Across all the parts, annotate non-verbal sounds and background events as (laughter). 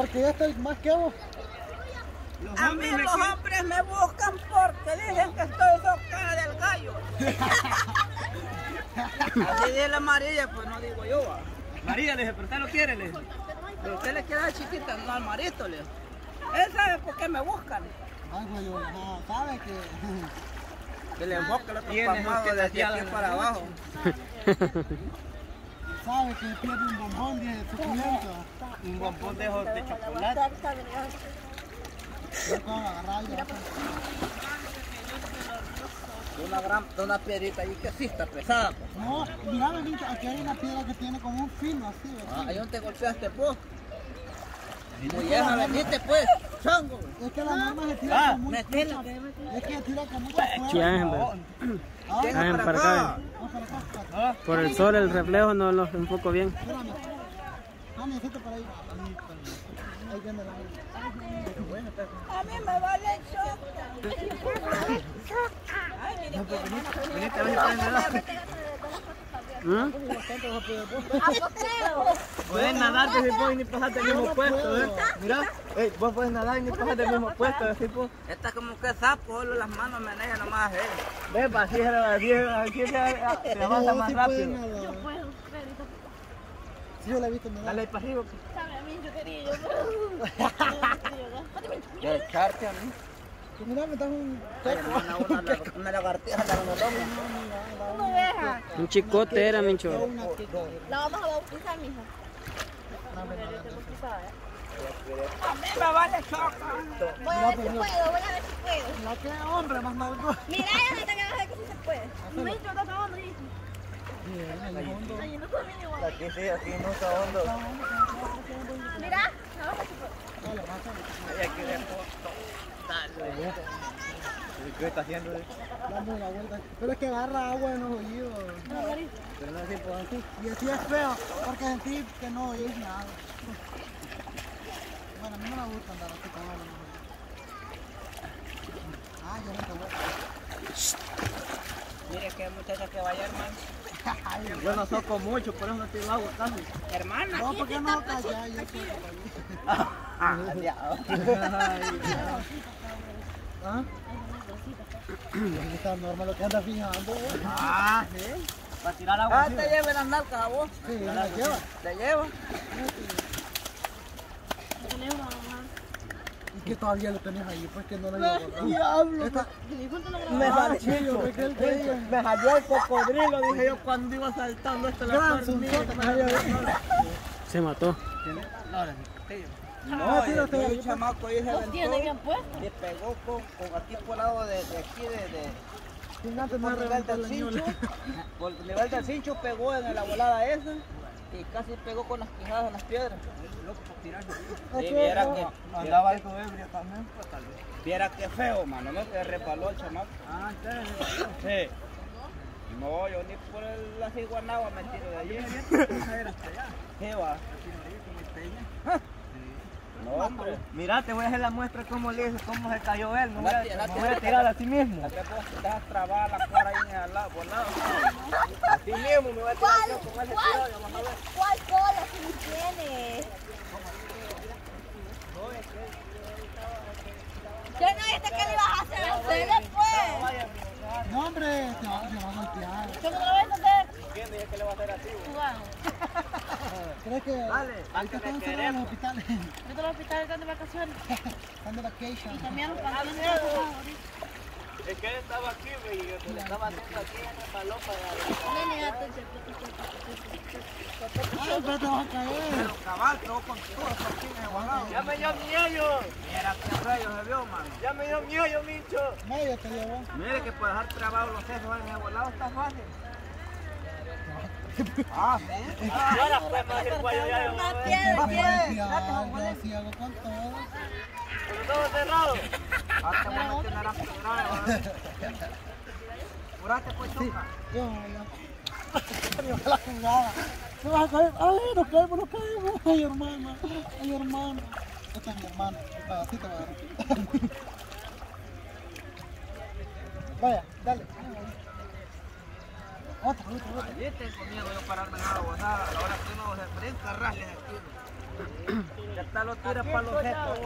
Porque yo estoy más que vos. A mí los hombres me buscan porque dicen que estoy socada del gallo. (laughs) Así dice la amarilla, pues no digo yo. va. María, le dije, pero usted lo quiere, le. Pero usted le queda chiquita, no al marito, le. Él sabe por qué me buscan. Ay, güey, yo, no, sabe que. Que le enfoque el otro Tiene pasmado que desde decía aquí la para abajo. (laughs) sabe que pierde un bombón de suculento. Un bombón de de chocolate. Yo puedo agarrar ya. De una, gran, una piedrita ahí que sí está pesada. pues. No, mira, aquí hay una piedra que tiene como un filo así. Ah, ahí donde te golpeaste vos. Muy vieja, veniste pues, chango. Es que la norma se tira Ah, con metela. fuerza. Es que se tira con fuerza. Ah, para para acá. Por el sol, el reflejo no lo enfoco bien. Espérame. Ah, necesito para ahí. Ahí viene la A mí me vale el choco. Venite Puedes nadar, que si puedes ni pasar del mismo puesto, ¿eh? Mira, ey, vos puedes nadar y ni pasar del mismo puesto, así pues. Esta como que sapo, solo las manos menean nomás él. Ve, pa, así, así, así se, se avanza más rápido. Sí, yo la he visto nadar. Dale ahí para arriba. De echarte a mí. Que Mira, me das un Una, una, una, (laughs) una lagartija en los lomos. Un chicote era, Mincho. una La vamos a bautizar, mija. A mí me vale choco. Voy a ver si puedo, voy a ver si puedo. La que es hombre más malgo. Mira, ya no te quedas ver que sí se puede. No me está acabando, dice. Ay, no conmigo igual. Aquí sí, aquí no está hondo. Mira, a ver si puedo. Hay que ¿Qué está haciendo? Dando la vuelta. Pero es que agarra agua en los oídos. Pero no es importante. Y así es feo, porque sentí que no oís nada. Bueno, a mí no me gusta andar así con agua. Ah, yo no te voy. Mire qué muchacha que vaya, hermano. (laughs) Yo no soco mucho, por eso no tiro agua casi. Hermana. No, porque no callar, yo sé. (laughs) Ah. (laughs) ¿Ah? Ahí está normal lo que anda fijando. Ah, sí. Para tirar agua. Ah, te lleve las nalgas a vos. Sí, la lleva. Te lleva. Y que todavía lo tenés ahí, pues que no lo guardado. Diablo. Esta, Me ella. me salió el cocodrilo, dije yo cuando iba saltando esto la gran par sunzota que había ahí. Se mató. No, sí, yo lo tengo un ahí. chamaco ahí se tiene aventó bien puesto. y pegó con, con aquí por el lado de, de aquí, de, de, por el nivel del cincho. Por el nivel del cincho pegó en la volada esa y casi pegó con las quijadas en las piedras. Y viera que, Andaba algo ebrio también, pues tal vez. viera que feo, mano, ¿no? Que resbaló el chamaco. Ah, entonces. Sí. No, yo ni por el, la ciguanagua me tiro de allí. ¿Qué va? No, hombre. Mira, te voy a hacer la muestra cómo le cómo se cayó él. No voy a, me voy a tirar así mismo. La vos dejas trabada la cara ahí lado, por lado. Así mismo me voy a tirar ¿Cuál? yo con vas a ver. ¿Cuál cola si tiene? ¿Qué no dijiste que le ibas a hacer a usted después? No, hombre, te va, te va a golpear. ¿Qué me lo vas a hacer? ¿Quién dije que le va a hacer así? ¿Crees que Dale, ahorita están encerrados en los hospitales? Ahorita los hospitales están de vacaciones. (laughs) Están de vacation. También los pacientes. Es que él estaba aquí, güey, y yo le estaba haciendo aquí en el balón para... Nene, Ay, pero te vas a caer. Cabal, todo con todo, eso aquí en el guardado. ¡Ya me dio miedo! Mira qué feo se vio, mano. ¡Ya me dio miedo, Mincho! Medio te llevó. Mire que para dejar trabados los sesos en el volado está fácil. Ah. Ahora pues pues. Ay, nos caemos, nos caemos. Ay, hermano. Ay. Vaya. Otra, otra, otra. Allí tengo miedo yo pararme en la bozada. A la hora que uno se brinca, rasle aquí. Ya está lo tira para los jetos.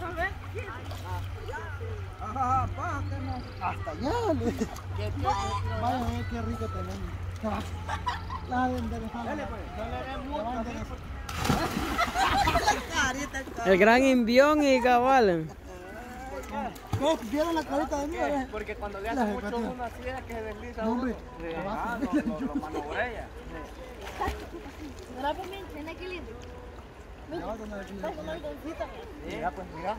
A ver, Ajá, pa, que no. Hasta allá. le- Vaya a ver qué rico tenemos. La a enderezar. La va a enderezar. El gran invión y cabal. ¿Qué? ¿Vieron la carita de mí? Porque cuando le hace mucho uno así es que se desliza No, uno. hombre. Ah, no, lo, lo manobrea. Mira, pues, tiene equilibrio. Mira, pues mira.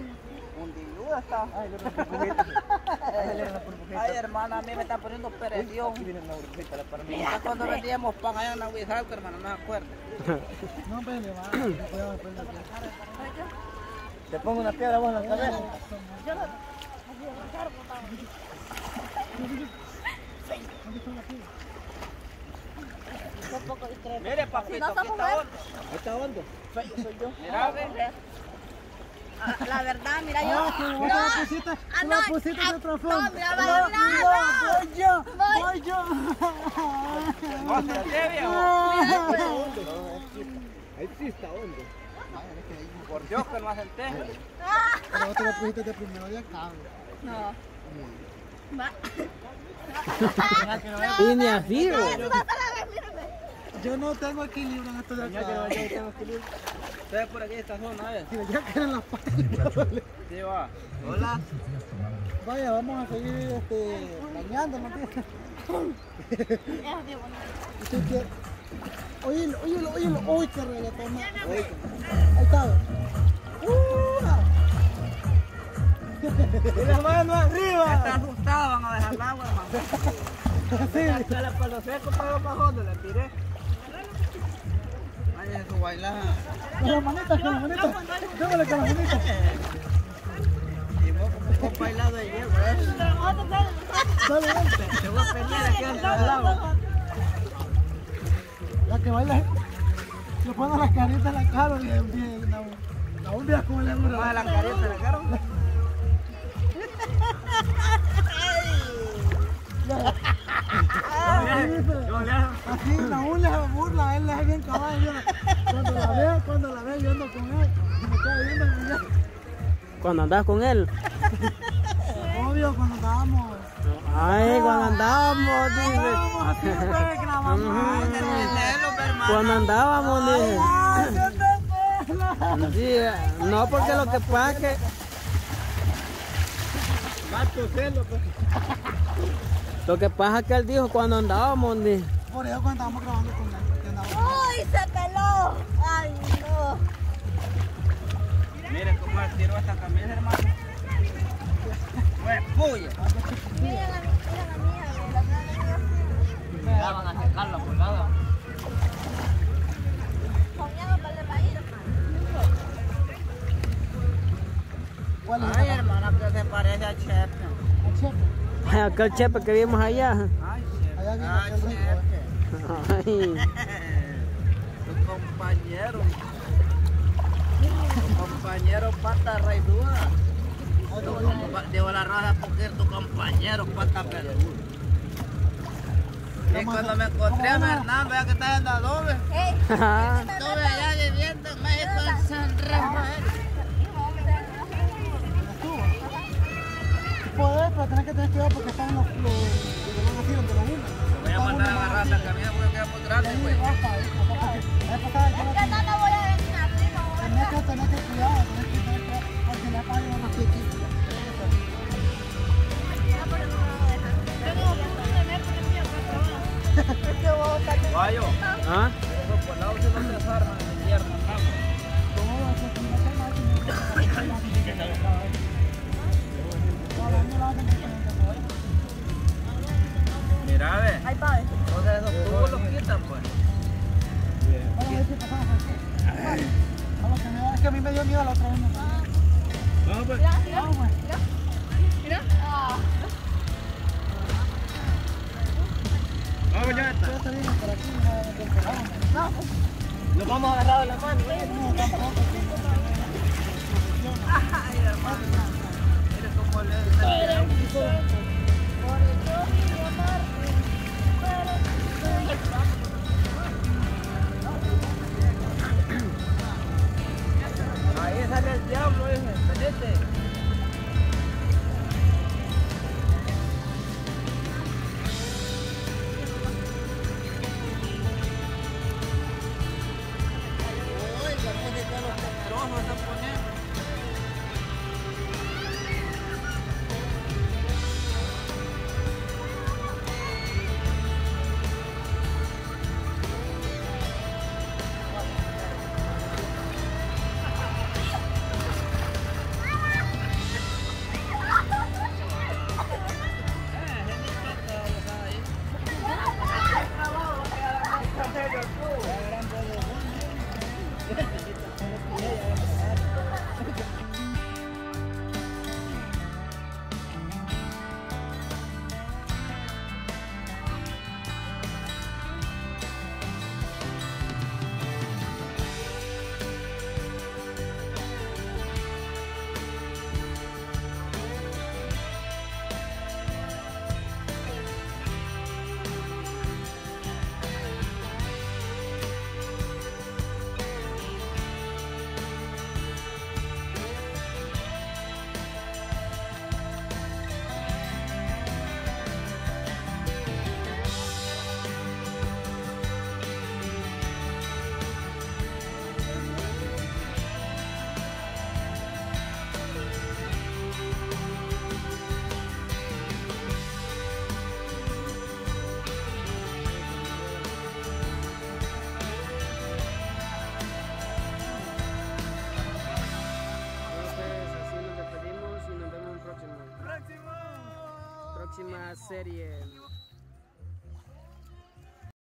Hundilluda está. Ay. Ay, hermana, a mí me está poniendo mí. Mira cuando vendíamos pan allá en la Huijalca, hermano, no me acuerdo. No, pues le va. De aquí. Te pongo una piedra vos en la cabeza. Mire, papito, no está hondo. Está hondo. Mira, ve. Ah, La verdad, mira yo. Ah, pusiste, Ah, no, pusiste ah, de trofeo. no, mira, vaya, mira, no. Voy yo, voy yo. No se viejo. Ahí sí está hondo. Por Dios que no hacen té. Pero vos te la pusiste de primero de acá. No. Va. Y ni así, No. Yo no tengo equilibrio en esto de Ya que no acá. tengo que ir. Ustedes por aquí esta zona. Si ya quedan las páginas. Sí, va. Hola. Vaya, vamos a seguir este, bañándonos. tío. Es de bonito. Óyelo, óyelo, óyelo. Uy, qué reggaetón. Ahí está. Uh, (laughs) Y las manos arriba. Está asustado, van a dejar el agua, hermano. (laughs) sí. Ya la palo seco para hondo la tiré. Vaya su bailada. Con las manitas, con las manitas. Démosle con las manitas. (laughs) Y vos como vos bailado de hierro, ¿eh? Dale, dale. Te voy a pelear aquí del agua. La que baila, le pone las caritas en la cara y le la, la umbia como le dura. la careta, la cara. Así, la uña se burla, él le hace bien caballo. Cuando la veo, cuando la veo, yo ando con él. Me queda viendo. Cuando andas con él. Obvio, cuando estábamos. Ay, cuando andábamos, dice. Pues. Cuando andábamos, dice. Sí, no, porque lo que pasa es que Mato celo, pues. lo que pasa es que él dijo cuando andábamos, dice. Por eso cuando estábamos grabando con él. porque andábamos- ¡Uy, se peló! ¡Ay, no! Mire cómo tiró esta camisa, hermano. Puya. Mira la, mira la mía, güey, la mía van a hermano. ¿Cuál es? Ay, hermana, que se parece a Chepe. Chepe. Aquel chepe que vimos allá. Ay, Chepe. Ay. Chepe. Ay, Tu compañero. Tu compañero pata raiduda. Digo la raza porque es tu compañero pata peluda. Y cuando me encontré a Fernando, vea que está en la doble. (laughs) Estuve allá viviendo en México en San Rafael. Puedes, pero tenés que tener cuidado porque están los, los, los van así donde los unen. Voy a mandar a la camisa porque queda muy grande, güey. Vamos. Nos vamos agarrados la mano, ¿eh? No, tampoco. Ay, hermano. Eres el... Ahí sale el diablo, eh, ese, serie